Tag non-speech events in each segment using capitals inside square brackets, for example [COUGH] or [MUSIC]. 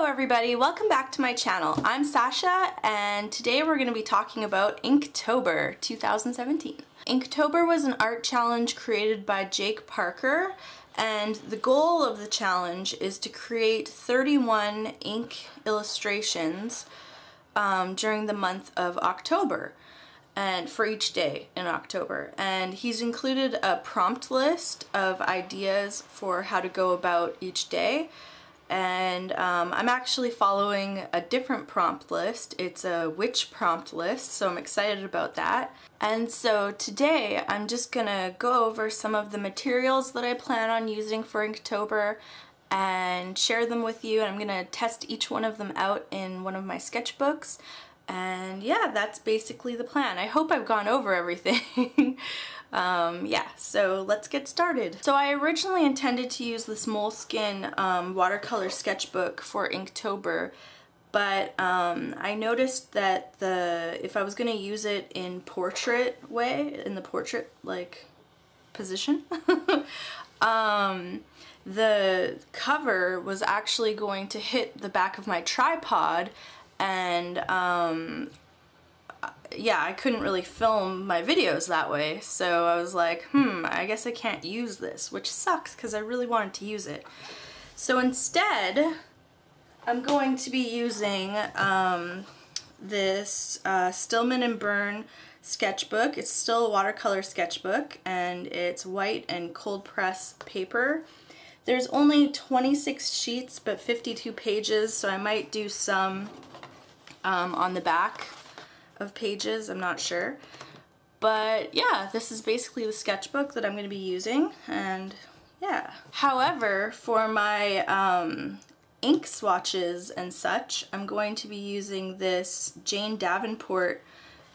Hello everybody, welcome back to my channel. I'm Sasha and today we're going to be talking about Inktober 2017. Inktober was an art challenge created by Jake Parker and the goal of the challenge is to create 31 ink illustrations um, during the month of October and for each day in October. And he's included a prompt list of ideas for how to go about each day. And um, I'm actually following a different prompt list. It's a witch prompt list, so I'm excited about that. And so today I'm just gonna go over some of the materials that I plan on using for Inktober and share them with you. And I'm gonna test each one of them out in one of my sketchbooks and yeah, that's basically the plan. I hope I've gone over everything. [LAUGHS] um, yeah, so let's get started. So I originally intended to use this Moleskine um, watercolor sketchbook for Inktober, but um, I noticed that the if I was going to use it in portrait way, in the portrait like position, [LAUGHS] um, the cover was actually going to hit the back of my tripod and um, yeah, I couldn't really film my videos that way, so I was like, hmm, I guess I can't use this, which sucks because I really wanted to use it. So instead, I'm going to be using um, this uh, Stillman and Birn sketchbook. It's still a watercolor sketchbook, and it's white and cold press paper. There's only 26 sheets, but 52 pages, so I might do some um, on the back of pages, I'm not sure. But yeah, this is basically the sketchbook that I'm going to be using, and yeah. However, for my um, ink swatches and such, I'm going to be using this Jane Davenport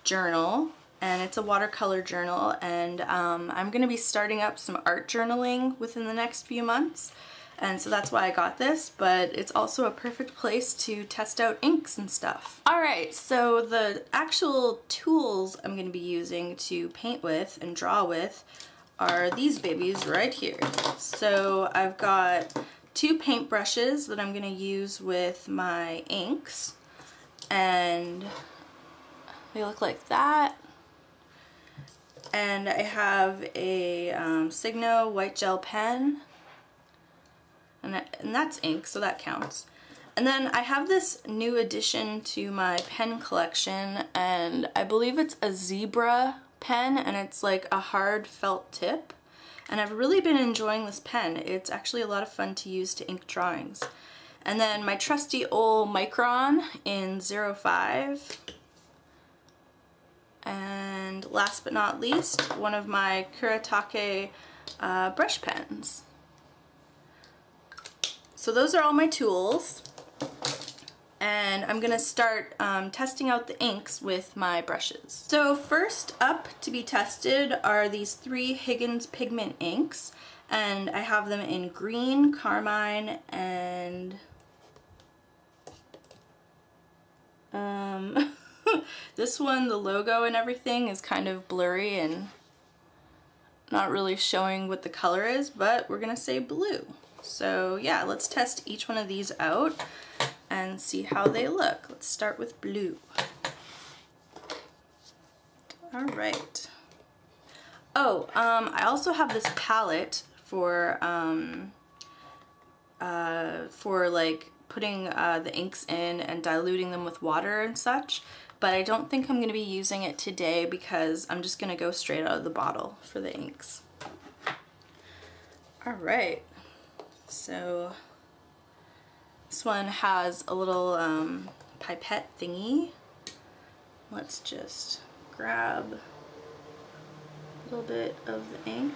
journal, and it's a watercolor journal, and um, I'm going to be starting up some art journaling within the next few months and so that's why I got this, but it's also a perfect place to test out inks and stuff. Alright, so the actual tools I'm going to be using to paint with and draw with are these babies right here. So I've got two paint brushes that I'm going to use with my inks, and they look like that. And I have a um, Signo white gel pen and, that, and that's ink, so that counts. And then I have this new addition to my pen collection, and I believe it's a zebra pen, and it's like a hard felt tip. And I've really been enjoying this pen. It's actually a lot of fun to use to ink drawings. And then my trusty old Micron in 05. And last but not least, one of my Kuretake uh, brush pens. So those are all my tools and I'm gonna start um, testing out the inks with my brushes. So first up to be tested are these three Higgins pigment inks and I have them in green, carmine, and um, [LAUGHS] this one, the logo and everything is kind of blurry and not really showing what the color is, but we're gonna say blue. So yeah, let's test each one of these out and see how they look. Let's start with blue. All right. Oh, um, I also have this palette for, um, uh, for like putting uh, the inks in and diluting them with water and such, but I don't think I'm going to be using it today because I'm just going to go straight out of the bottle for the inks. All right. So this one has a little um, pipette thingy. Let's just grab a little bit of the ink.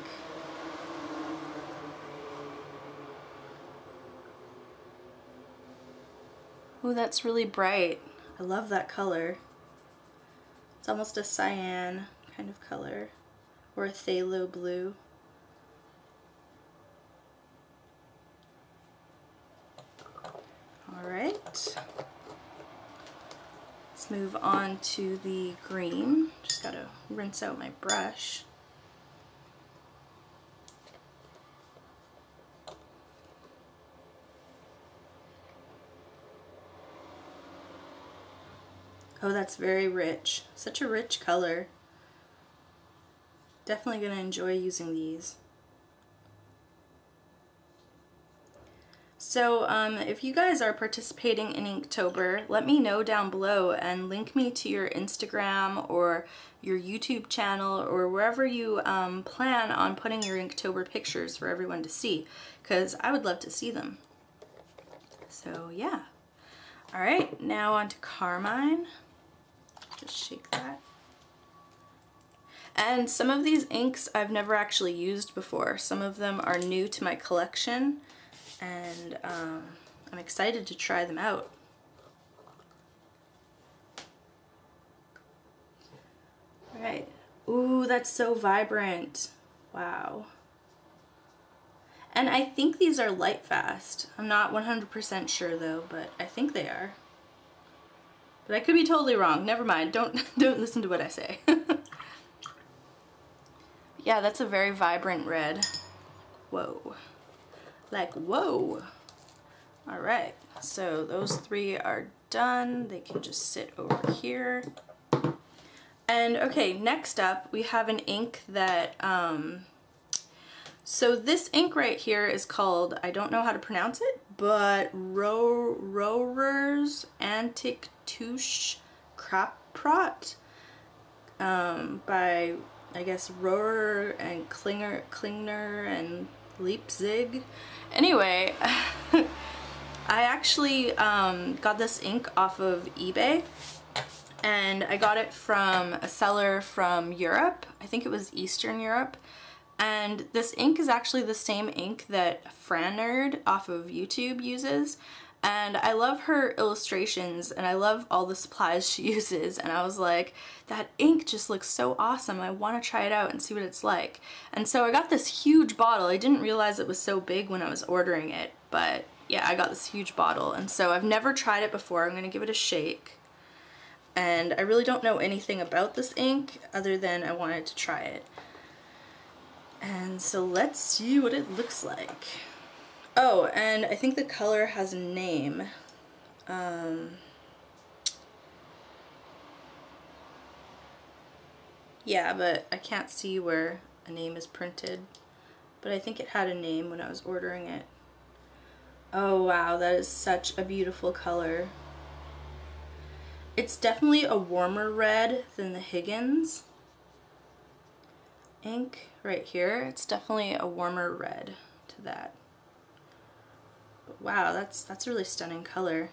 Oh, that's really bright. I love that color. It's almost a cyan kind of color, or a phthalo blue. All right. Let's move on to the green. Just gotta rinse out my brush. Oh, that's very rich. Such a rich color. Definitely going to enjoy using these. So um, if you guys are participating in Inktober, let me know down below and link me to your Instagram or your YouTube channel or wherever you um, plan on putting your Inktober pictures for everyone to see because I would love to see them. So yeah. All right, now on to Carmine. Just shake that. And some of these inks I've never actually used before. Some of them are new to my collection and um, I'm excited to try them out. All right. Ooh, that's so vibrant. Wow. And I think these are light fast. I'm not 100% sure though, but I think they are. But I could be totally wrong. Never mind. Don't [LAUGHS] don't listen to what I say. [LAUGHS] yeah, that's a very vibrant red. Whoa like whoa. All right. So those three are done. They can just sit over here. And okay next up we have an ink that um, so this ink right here is called I don't know how to pronounce it but Ro Rohrer's Antique Touche Krapprot um, by I guess Rohrer and Klinger Klingner and Leipzig. Anyway, [LAUGHS] I actually um, got this ink off of eBay and I got it from a seller from Europe. I think it was Eastern Europe. And this ink is actually the same ink that Frannerd off of YouTube uses and I love her illustrations and I love all the supplies she [LAUGHS] uses and I was like that ink just looks so awesome. I want to try it out and see what it's like. And so I got this huge bottle. I didn't realize it was so big when I was ordering it but yeah I got this huge bottle. And so I've never tried it before. I'm gonna give it a shake. And I really don't know anything about this ink other than I wanted to try it. And so let's see what it looks like Oh, and I think the color has a name. Um, yeah, but I can't see where a name is printed. But I think it had a name when I was ordering it. Oh wow, that is such a beautiful color. It's definitely a warmer red than the Higgins ink right here. It's definitely a warmer red to that wow, that's, that's a really stunning color.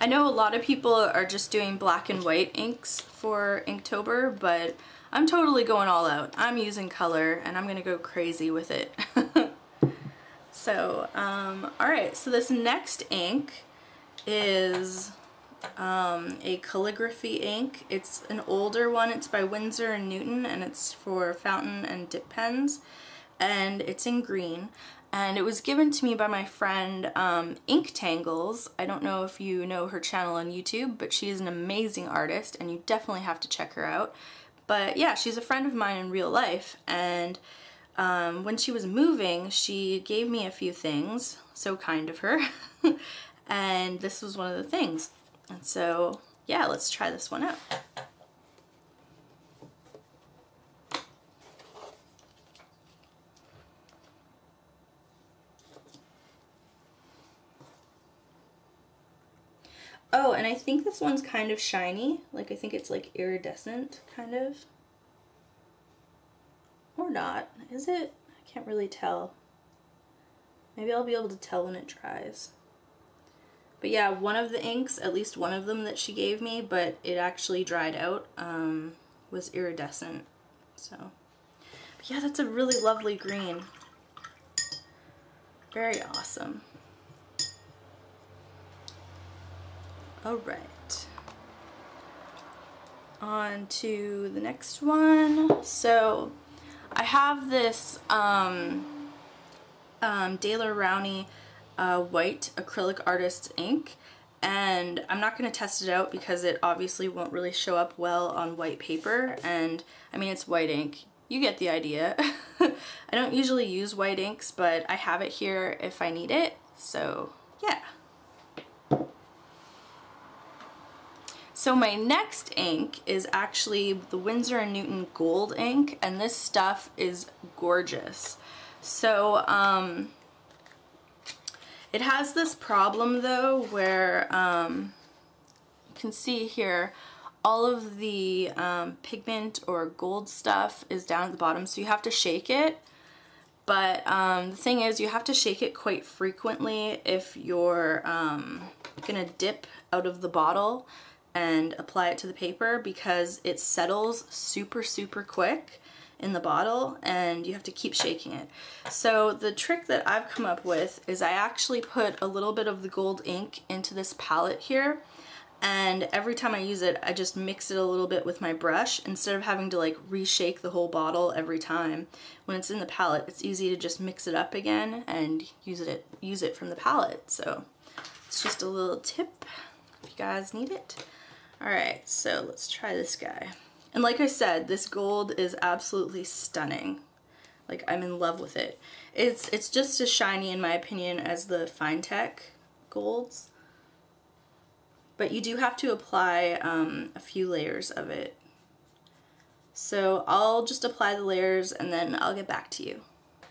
I know a lot of people are just doing black and white inks for Inktober, but I'm totally going all out. I'm using color and I'm gonna go crazy with it. [LAUGHS] so, um, alright, so this next ink is um, a calligraphy ink. It's an older one. It's by Winsor and Newton and it's for fountain and dip pens and it's in green and it was given to me by my friend um, Inktangles. I don't know if you know her channel on YouTube, but she is an amazing artist and you definitely have to check her out. But yeah, she's a friend of mine in real life and um, when she was moving, she gave me a few things, so kind of her, [LAUGHS] and this was one of the things. And so, yeah, let's try this one out. Oh, and I think this one's kind of shiny. Like, I think it's like iridescent, kind of. Or not. Is it? I can't really tell. Maybe I'll be able to tell when it dries. But yeah, one of the inks, at least one of them that she gave me, but it actually dried out, um, was iridescent. So, but yeah, that's a really lovely green. Very awesome. All right. On to the next one. So I have this um, um, Daler Rowney uh, white acrylic artist's ink and I'm not going to test it out because it obviously won't really show up well on white paper and I mean it's white ink you get the idea [LAUGHS] I don't usually use white inks but I have it here if I need it So yeah. So my next ink is actually the Winsor & Newton Gold ink and this stuff is gorgeous. So um, it has this problem though where um, you can see here all of the um, pigment or gold stuff is down at the bottom so you have to shake it. But um, the thing is you have to shake it quite frequently if you're um, gonna dip out of the bottle and apply it to the paper because it settles super, super quick in the bottle and you have to keep shaking it. So the trick that I've come up with is I actually put a little bit of the gold ink into this palette here and every time I use it I just mix it a little bit with my brush instead of having to like reshake the whole bottle every time. When it's in the palette it's easy to just mix it up again and use it use it from the palette. So it's just a little tip if you guys need it. Alright, so let's try this guy. And like I said, this gold is absolutely stunning. Like, I'm in love with it. It's, it's just as shiny, in my opinion, as the Finetec golds. But you do have to apply um, a few layers of it. So I'll just apply the layers and then I'll get back to you.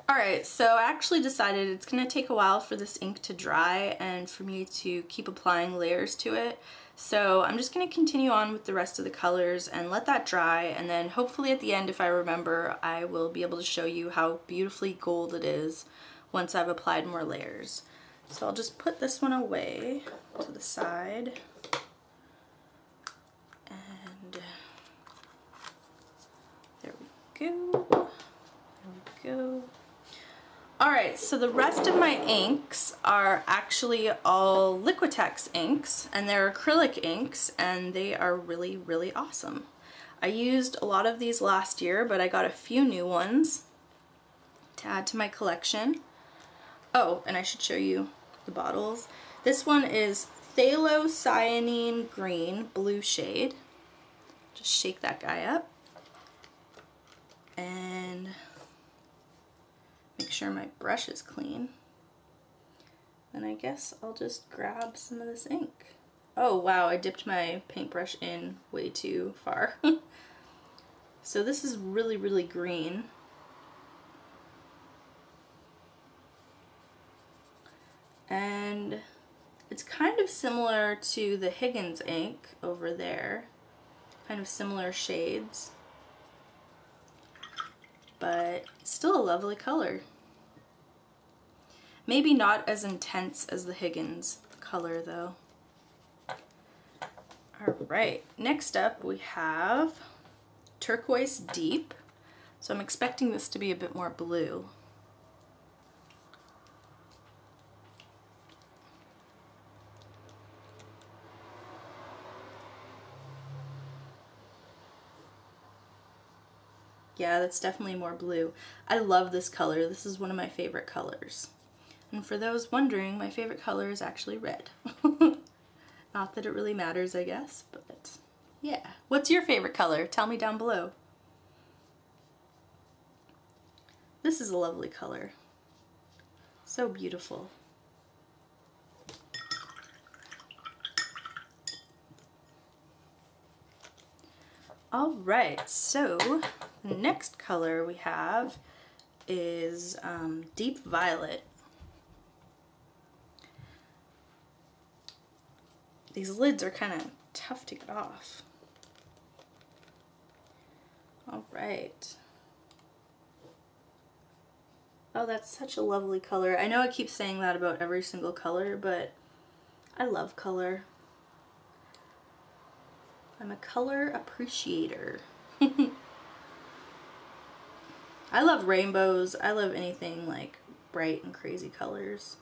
Alright, so I actually decided it's going to take a while for this ink to dry and for me to keep applying layers to it. So I'm just going to continue on with the rest of the colors and let that dry and then hopefully at the end if I remember I will be able to show you how beautifully gold it is once I've applied more layers. So I'll just put this one away to the side and there we go, there we go. Alright, so the rest of my inks are actually all Liquitex inks, and they're acrylic inks, and they are really, really awesome. I used a lot of these last year, but I got a few new ones to add to my collection. Oh, and I should show you the bottles. This one is Cyanine Green Blue Shade. Just shake that guy up. And Make sure my brush is clean. And I guess I'll just grab some of this ink. Oh wow, I dipped my paintbrush in way too far. [LAUGHS] so this is really, really green. And it's kind of similar to the Higgins ink over there. Kind of similar shades but still a lovely color. Maybe not as intense as the Higgins color though. All right, next up we have Turquoise Deep. So I'm expecting this to be a bit more blue. Yeah, that's definitely more blue. I love this color. This is one of my favorite colors. And for those wondering, my favorite color is actually red. [LAUGHS] Not that it really matters, I guess, but yeah. What's your favorite color? Tell me down below. This is a lovely color. So beautiful. All right, so next color we have is um, Deep Violet. These lids are kind of tough to get off. All right. Oh, that's such a lovely color. I know I keep saying that about every single color, but I love color. I'm a color appreciator. [LAUGHS] I love rainbows. I love anything like bright and crazy colors.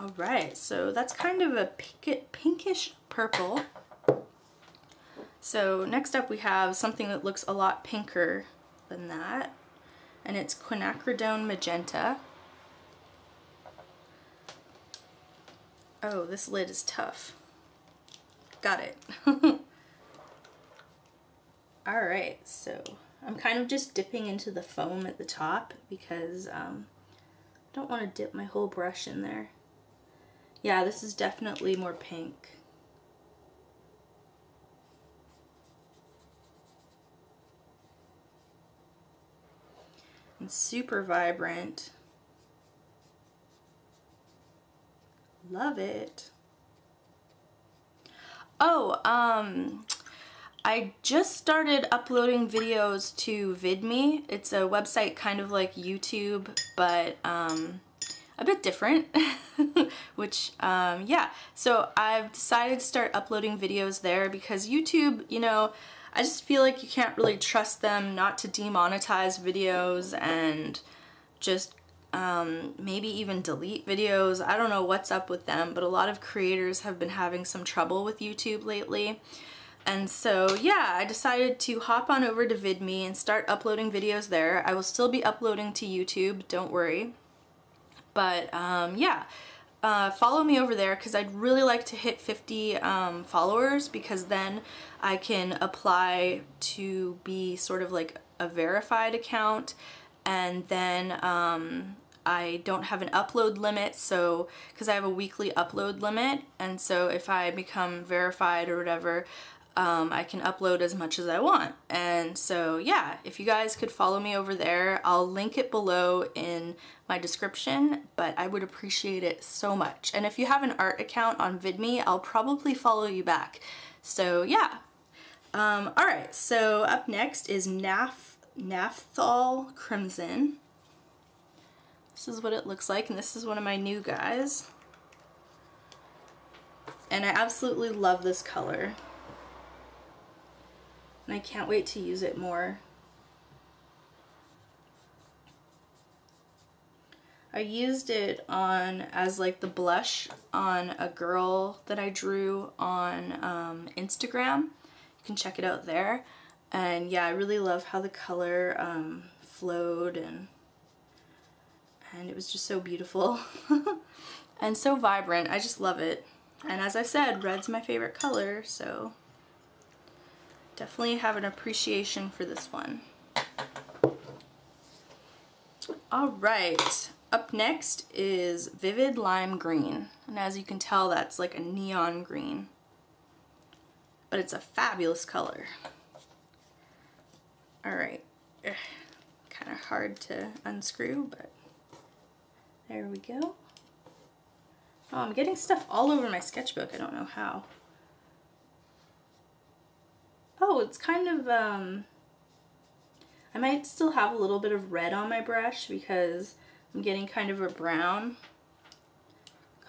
All right, so that's kind of a pink pinkish purple. So next up we have something that looks a lot pinker than that, and it's quinacridone magenta. Oh, this lid is tough. Got it. [LAUGHS] All right, so I'm kind of just dipping into the foam at the top because um, I don't want to dip my whole brush in there. Yeah, this is definitely more pink. And super vibrant. Love it. Oh, um, I just started uploading videos to VidMe. It's a website kind of like YouTube, but um, a bit different, [LAUGHS] which, um, yeah. So I've decided to start uploading videos there because YouTube, you know, I just feel like you can't really trust them not to demonetize videos and just um, maybe even delete videos. I don't know what's up with them, but a lot of creators have been having some trouble with YouTube lately. And so yeah, I decided to hop on over to VidMe and start uploading videos there. I will still be uploading to YouTube, don't worry. But um, yeah, uh, follow me over there because I'd really like to hit 50 um, followers because then I can apply to be sort of like a verified account. And then um, I don't have an upload limit so because I have a weekly upload limit. And so if I become verified or whatever um, I can upload as much as I want. And so yeah, if you guys could follow me over there, I'll link it below in my description, but I would appreciate it so much. And if you have an art account on VidMe, I'll probably follow you back. So yeah. Um, all right, so up next is Naph Naphthol Crimson. This is what it looks like, and this is one of my new guys. And I absolutely love this color and I can't wait to use it more. I used it on as like the blush on a girl that I drew on um, Instagram. You can check it out there. And yeah, I really love how the color um, flowed and and it was just so beautiful [LAUGHS] and so vibrant. I just love it. And as I said, red's my favorite color, so definitely have an appreciation for this one. All right, up next is Vivid Lime Green. And as you can tell, that's like a neon green. But it's a fabulous color. All right, kind of hard to unscrew, but there we go. Oh, I'm getting stuff all over my sketchbook. I don't know how. Oh, it's kind of, um, I might still have a little bit of red on my brush because I'm getting kind of a brown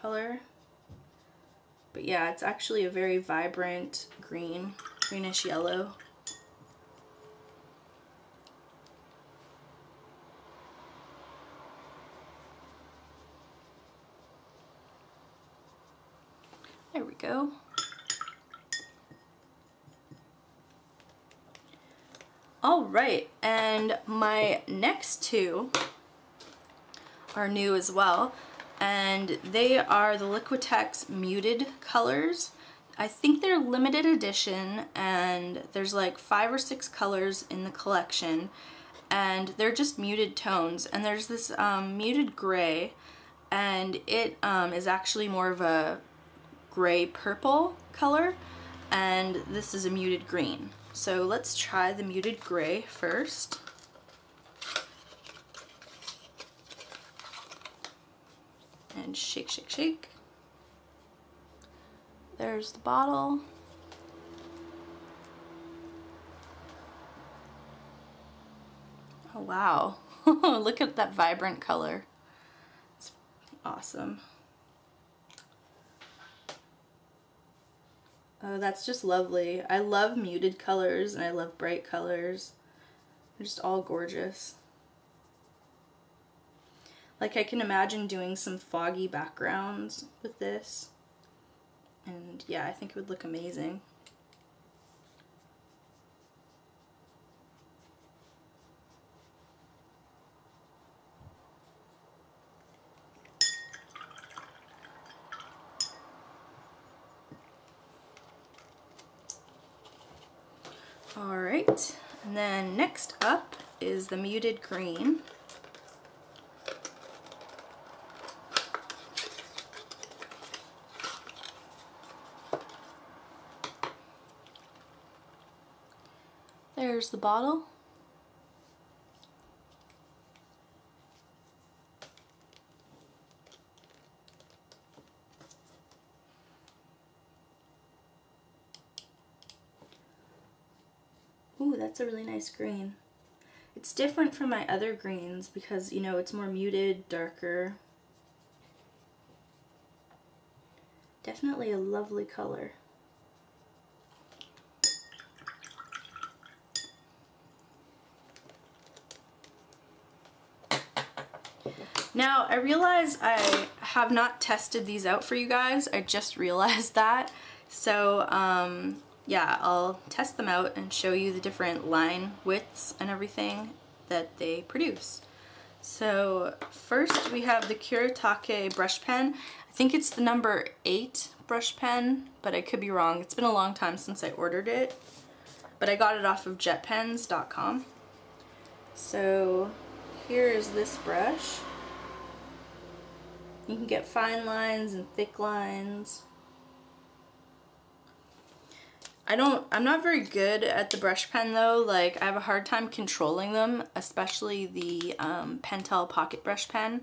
color. But yeah, it's actually a very vibrant green, greenish yellow. There we go. All right, and my next two are new as well, and they are the Liquitex Muted colors. I think they're limited edition, and there's like five or six colors in the collection, and they're just muted tones. And there's this um, muted gray, and it um, is actually more of a gray purple color, and this is a muted green. So let's try the muted gray first. And shake, shake, shake. There's the bottle. Oh wow, [LAUGHS] look at that vibrant color. It's awesome. Oh, that's just lovely. I love muted colors and I love bright colors. They're just all gorgeous. Like I can imagine doing some foggy backgrounds with this. And yeah, I think it would look amazing. And then next up is the muted green. There's the bottle. Ooh, that's a really nice green. It's different from my other greens because, you know, it's more muted, darker. Definitely a lovely color. Now, I realize I have not tested these out for you guys. I just realized [LAUGHS] that. So, um, yeah, I'll test them out and show you the different line widths and everything that they produce. So first we have the Kuretake brush pen. I think it's the number 8 brush pen, but I could be wrong. It's been a long time since I ordered it, but I got it off of jetpens.com. So here is this brush. You can get fine lines and thick lines. I don't, I'm not very good at the brush pen though. Like I have a hard time controlling them, especially the um, Pentel Pocket Brush Pen.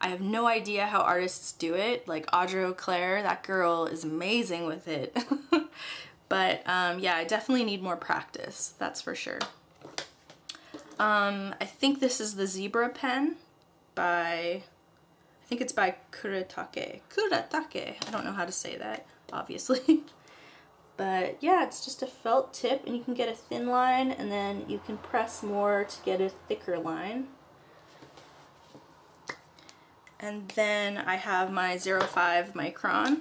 I have no idea how artists do it. Like Audrey Auclair, that girl is amazing with it. [LAUGHS] but um, yeah, I definitely need more practice, that's for sure. Um, I think this is the Zebra pen by, I think it's by Kuretake. Kuretake, I don't know how to say that, obviously. [LAUGHS] But yeah, it's just a felt tip and you can get a thin line and then you can press more to get a thicker line. And then I have my 05 micron.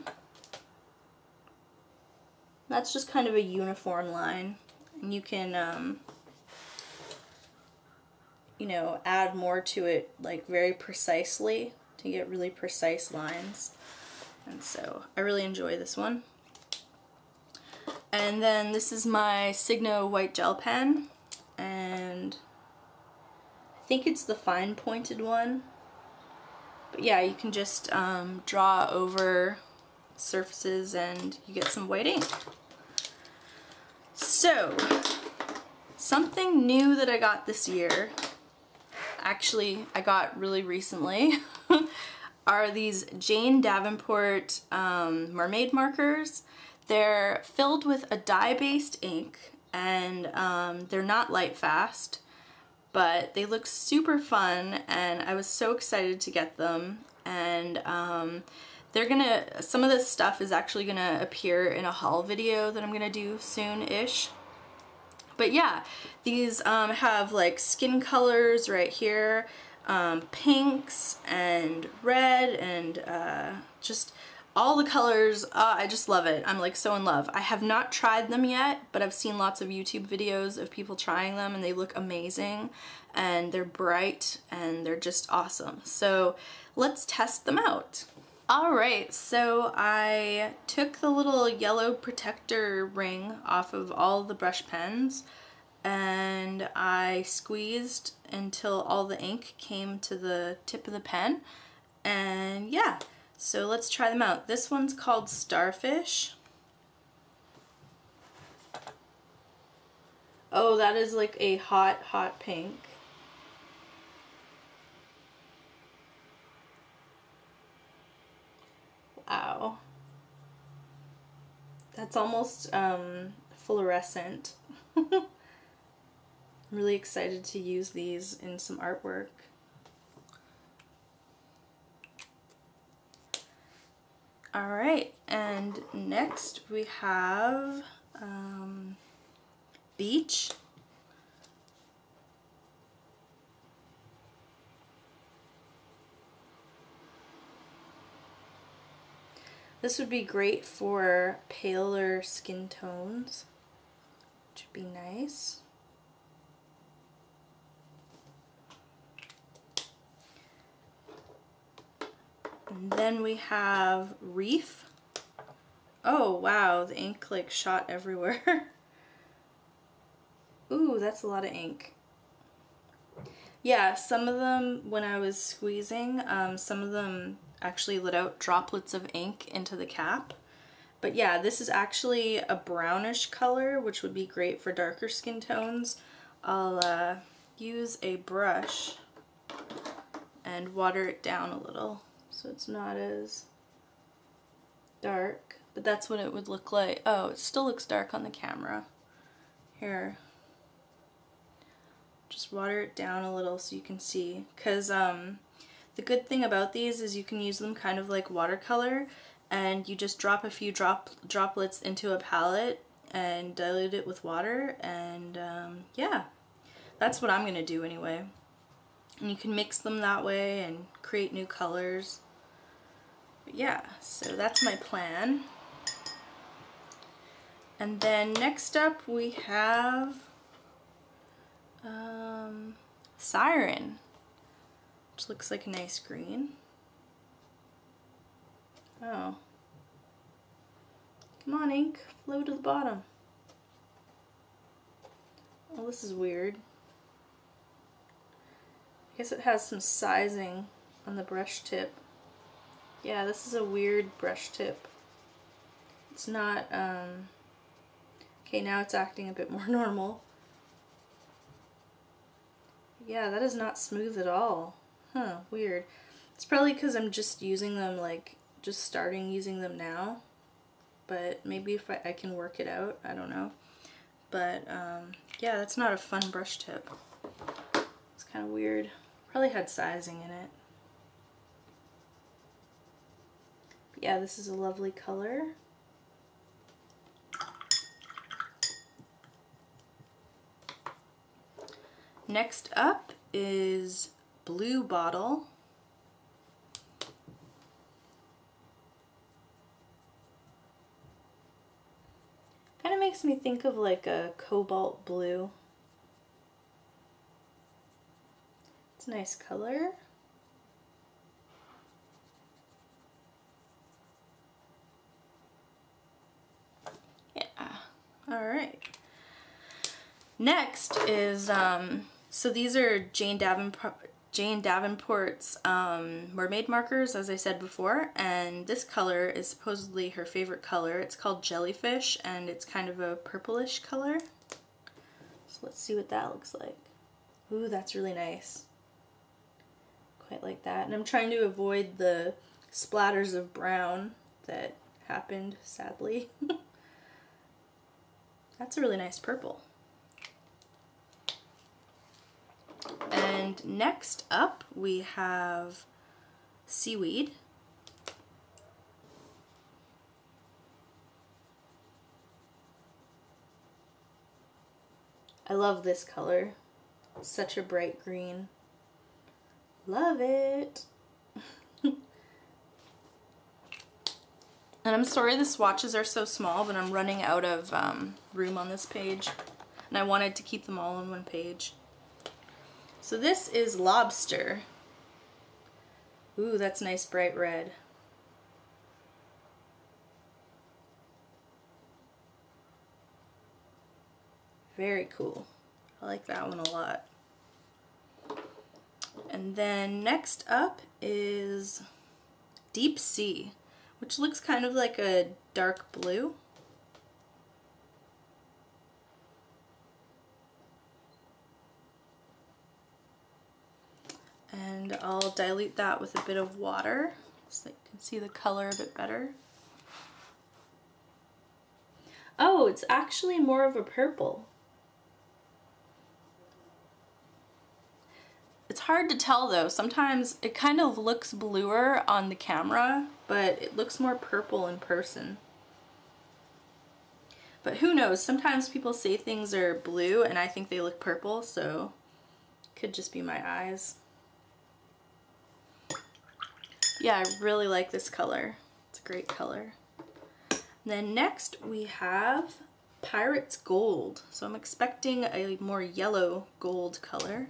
That's just kind of a uniform line. And you can, um, you know, add more to it like very precisely to get really precise lines. And so I really enjoy this one. And then this is my Signo white gel pen and I think it's the fine pointed one. But yeah, you can just um, draw over surfaces and you get some white ink. So, something new that I got this year, actually I got really recently, [LAUGHS] are these Jane Davenport um, mermaid markers. They're filled with a dye-based ink and um, they're not light fast, but they look super fun and I was so excited to get them. And um, they're gonna, some of this stuff is actually gonna appear in a haul video that I'm gonna do soon-ish. But yeah, these um, have like skin colors right here, um, pinks and red and uh, just all the colors, uh, I just love it. I'm like so in love. I have not tried them yet, but I've seen lots of YouTube videos of people trying them and they look amazing and they're bright and they're just awesome. So let's test them out. Alright, so I took the little yellow protector ring off of all the brush pens and I squeezed until all the ink came to the tip of the pen and yeah so let's try them out. This one's called Starfish. Oh, that is like a hot, hot pink. Wow. That's almost um, fluorescent. [LAUGHS] I'm really excited to use these in some artwork. All right, and next we have um, Beach. This would be great for paler skin tones, which would be nice. And then we have Reef. Oh wow, the ink like shot everywhere. [LAUGHS] Ooh, that's a lot of ink. Yeah, some of them, when I was squeezing, um, some of them actually let out droplets of ink into the cap. But yeah, this is actually a brownish color, which would be great for darker skin tones. I'll uh, use a brush and water it down a little so it's not as dark. But that's what it would look like. Oh, it still looks dark on the camera. Here. Just water it down a little so you can see. Because um, the good thing about these is you can use them kind of like watercolor and you just drop a few drop droplets into a palette and dilute it with water and um, yeah, that's what I'm going to do anyway. And you can mix them that way and create new colors. Yeah, so that's my plan. And then next up we have um, Siren, which looks like a nice green. Oh. Come on, ink. Flow to the bottom. Oh, this is weird. I guess it has some sizing on the brush tip. Yeah, this is a weird brush tip. It's not, um, okay, now it's acting a bit [LAUGHS] more normal. Yeah, that is not smooth at all. Huh, weird. It's probably because I'm just using them, like, just starting using them now. But maybe if I, I can work it out, I don't know. But, um, yeah, that's not a fun brush tip. It's kind of weird. Probably had sizing in it. But yeah, this is a lovely color. Next up is Blue Bottle. Kind of makes me think of like a cobalt blue. It's a nice color. Yeah, all right. Next is, um, so these are Jane Davenport, Jane Davenport's um, mermaid markers, as I said before, and this color is supposedly her favorite color. It's called Jellyfish, and it's kind of a purplish color. So let's see what that looks like. Ooh, that's really nice quite like that. And I'm trying to avoid the splatters of brown that happened, sadly. [LAUGHS] That's a really nice purple. And next up we have seaweed. I love this color. Such a bright green. Love it. [LAUGHS] and I'm sorry the swatches are so small, but I'm running out of um, room on this page. And I wanted to keep them all on one page. So this is Lobster. Ooh, that's nice bright red. Very cool. I like that one a lot. And then next up is Deep Sea, which looks kind of like a dark blue. And I'll dilute that with a bit of water so that you can see the color a bit better. Oh, it's actually more of a purple. It's hard to tell though. Sometimes it kind of looks bluer on the camera, but it looks more purple in person. But who knows, sometimes people say things are blue and I think they look purple, so could just be my eyes. Yeah, I really like this color. It's a great color. And then next we have Pirate's Gold. So I'm expecting a more yellow gold color.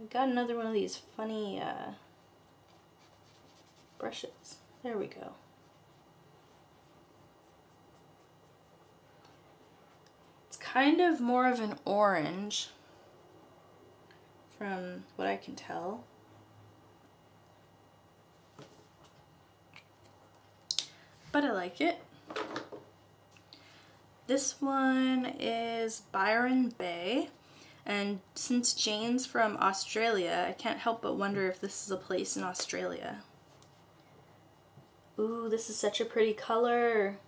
I got another one of these funny uh, brushes. There we go. Kind of more of an orange from what I can tell. But I like it. This one is Byron Bay. And since Jane's from Australia, I can't help but wonder if this is a place in Australia. Ooh, this is such a pretty color.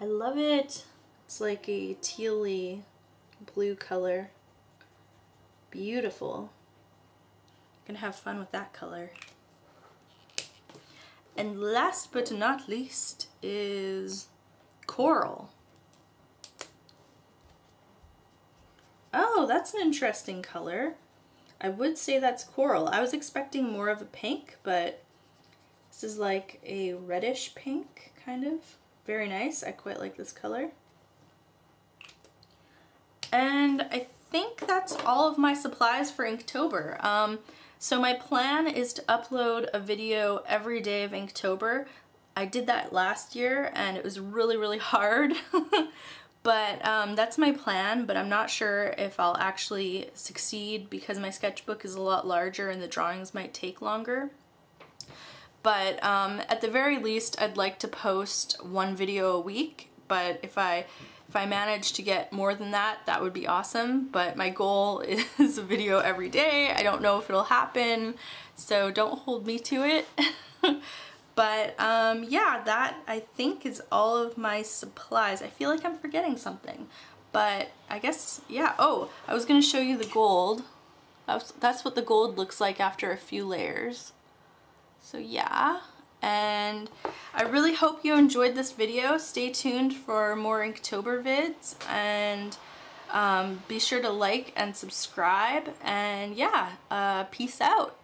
I love it. It's like a tealy blue color. Beautiful. Gonna have fun with that color. And last but not least is coral. Oh, that's an interesting color. I would say that's coral. I was expecting more of a pink, but this is like a reddish pink, kind of. Very nice. I quite like this color. And I think that's all of my supplies for Inktober. Um, so my plan is to upload a video every day of Inktober. I did that last year and it was really, really hard. [LAUGHS] but um, that's my plan, but I'm not sure if I'll actually succeed because my sketchbook is a lot larger and the drawings might take longer. But um, at the very least, I'd like to post one video a week, but if I if I manage to get more than that, that would be awesome. But my goal [LAUGHS] is a video every day. I don't know if it'll happen, so don't hold me to it. [LAUGHS] but um, yeah, that I think is all of my supplies. I feel like I'm forgetting something. But I guess, yeah. Oh, I was to show you the gold. That's, that's what the gold looks like after a few layers. So yeah and I really hope you enjoyed this video. Stay tuned for more Inktober vids and um, be sure to like and subscribe and yeah, uh, peace out.